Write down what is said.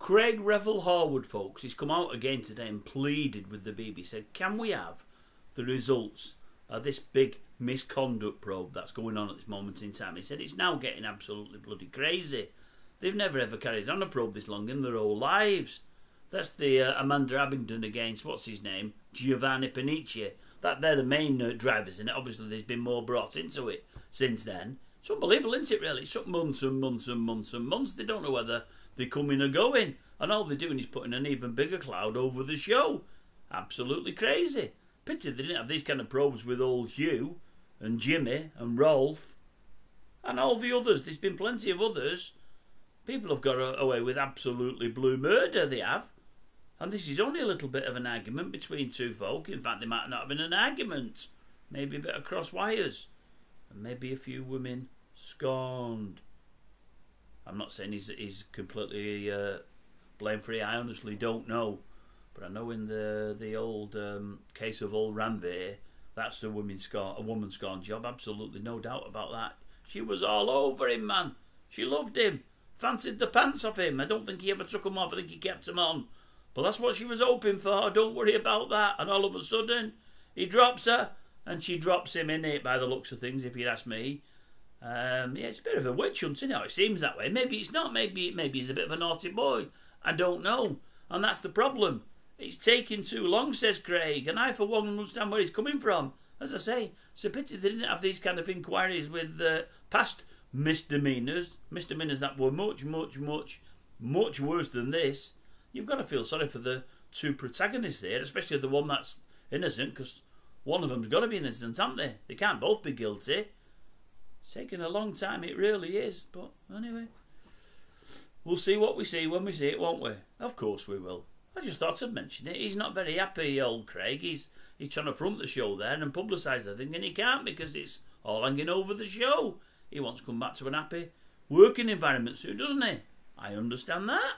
Craig Revel Horwood, folks, he's come out again today and pleaded with the BBC. Said, can we have the results of this big misconduct probe that's going on at this moment in time? He said it's now getting absolutely bloody crazy. They've never ever carried on a probe this long in their whole lives. That's the uh, Amanda Abbington against what's his name, Giovanni Pernice. That they're the main uh, drivers in it. Obviously, there's been more brought into it since then. It's unbelievable, isn't it? Really, it took months and months and months and months. They don't know whether they're coming and going, and all they're doing is putting an even bigger cloud over the show. Absolutely crazy. Pity they didn't have these kind of probes with old Huw and Jimmy and Rolf and all the others. There's been plenty of others. People have got away with absolutely blue murder. They have. And this is only a little bit of an argument between two folk. In fact, they might not have been an argument. Maybe a bit of cross wires. And maybe a few women scorned. I'm not saying he's, he's completely uh, blame free. I honestly don't know. But I know in the the old um, case of old Ranveer, that's a woman's scorn, a woman's scorn job. Absolutely no doubt about that. She was all over him, man. She loved him. Fancied the pants off him. I don't think he ever took them off. I think he kept them on. But that's what she was hoping for. Don't worry about that. And all of a sudden, he drops her, and she drops him in it by the looks of things, if you'd ask me. Um, yeah, it's a bit of a witch hunt, isn't it? It seems that way. Maybe it's not. Maybe maybe he's a bit of a naughty boy. I don't know. And that's the problem. It's taking too long, says Craig, and I, for one, understand where he's coming from. As I say, it's a pity they didn't have these kind of inquiries with uh, past misdemeanours, misdemeanours that were much, much, much, much worse than this you've got to feel sorry for the two protagonists here, especially the one that's innocent, because one of them's got to be innocent, haven't they? They can't both be guilty. It's taken a long time, it really is. But anyway, we'll see what we see when we see it, won't we? Of course we will. I just thought I'd mention it. He's not very happy, old Craig. He's he's trying to front the show there and publicise the thing, and he can't because it's all hanging over the show. He wants to come back to an happy working environment soon, doesn't he? I understand that.